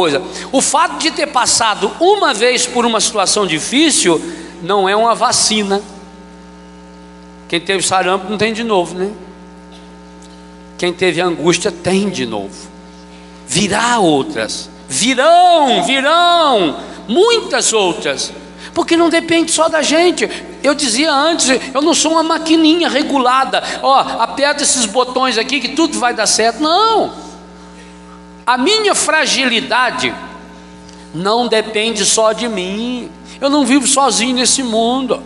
coisa. O fato de ter passado uma vez por uma situação difícil não é uma vacina. Quem teve sarampo não tem de novo, né? Quem teve angústia tem de novo. Virá outras. Virão, virão muitas outras. Porque não depende só da gente. Eu dizia antes, eu não sou uma maquininha regulada. Ó, aperta esses botões aqui que tudo vai dar certo. Não. A minha fragilidade não depende só de mim. Eu não vivo sozinho nesse mundo.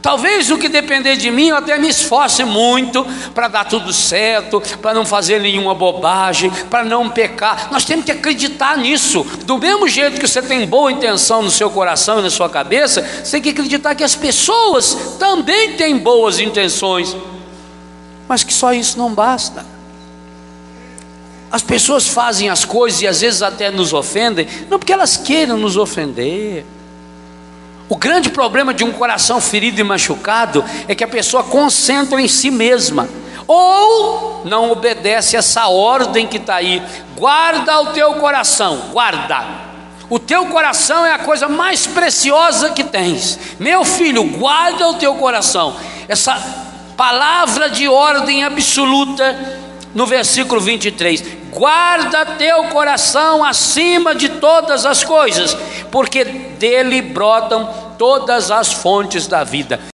Talvez o que depender de mim, eu até me esforce muito para dar tudo certo, para não fazer nenhuma bobagem, para não pecar. Nós temos que acreditar nisso. Do mesmo jeito que você tem boa intenção no seu coração e na sua cabeça, você tem que acreditar que as pessoas também têm boas intenções, mas que só isso não basta. As pessoas fazem as coisas e às vezes até nos ofendem, não porque elas queiram nos ofender o grande problema de um coração ferido e machucado é que a pessoa concentra em si mesma, ou não obedece essa ordem que está aí. Guarda o teu coração, guarda. O teu coração é a coisa mais preciosa que tens. Meu filho, guarda o teu coração. Essa palavra de ordem absoluta no versículo 23: guarda teu coração acima de todas as coisas, porque dele brotam todas as fontes da vida.